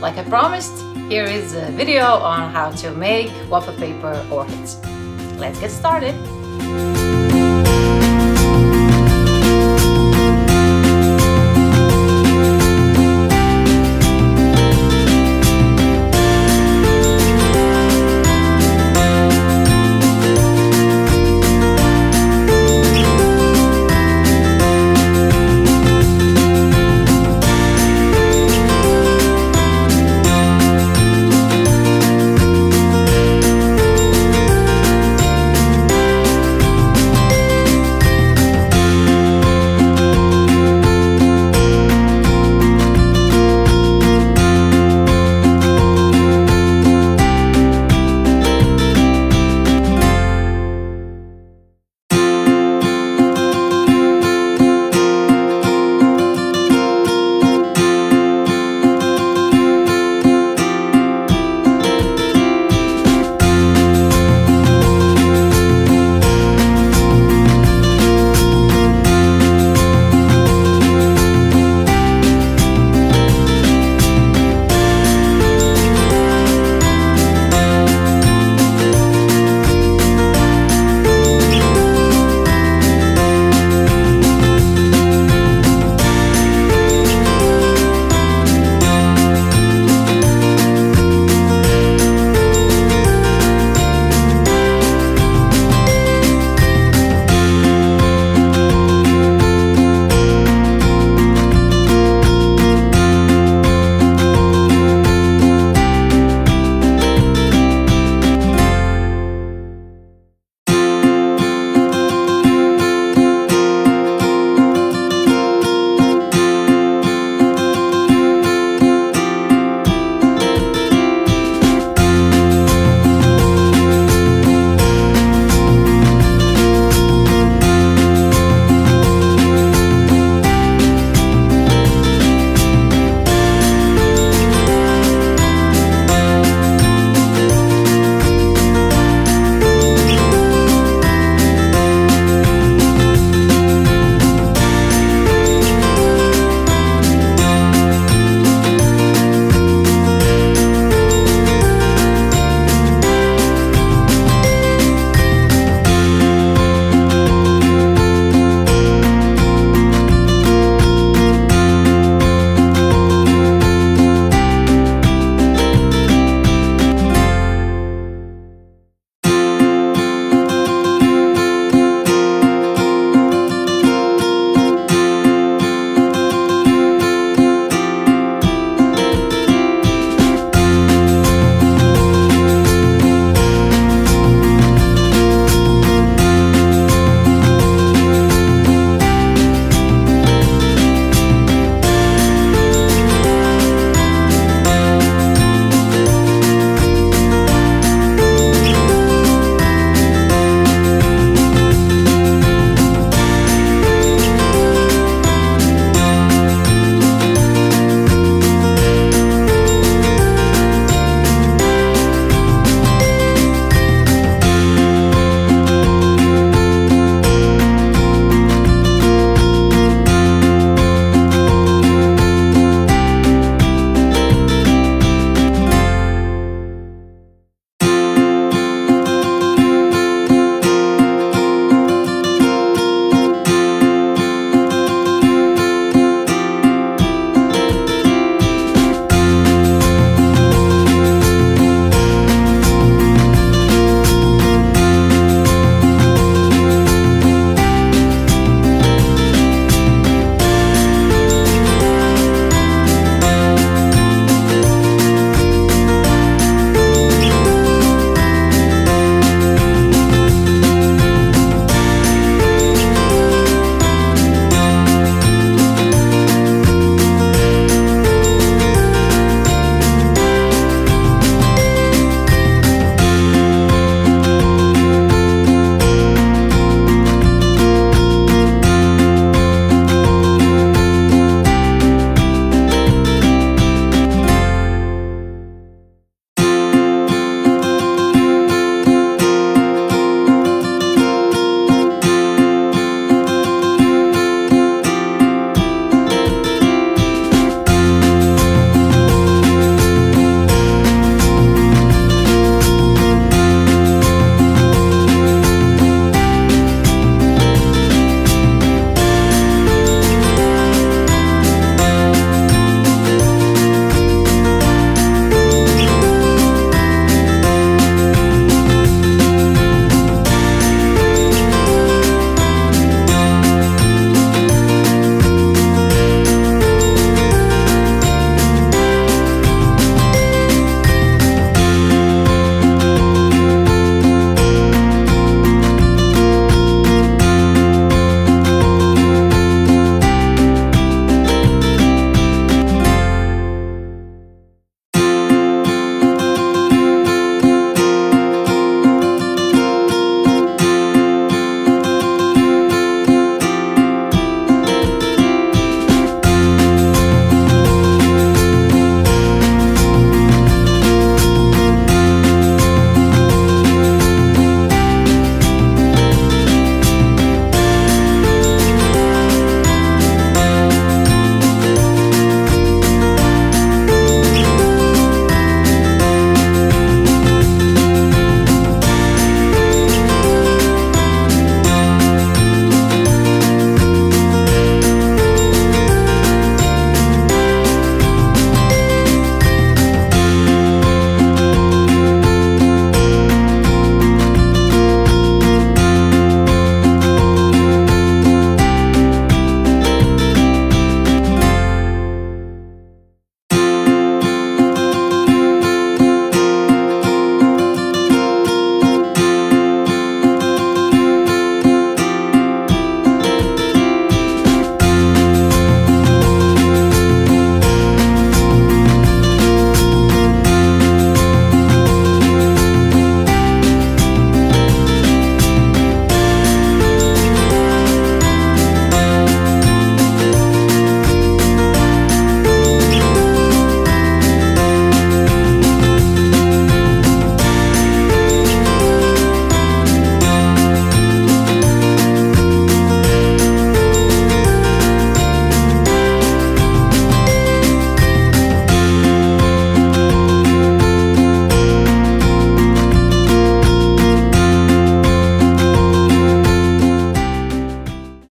Like I promised, here is a video on how to make waffle paper orchids. Let's get started!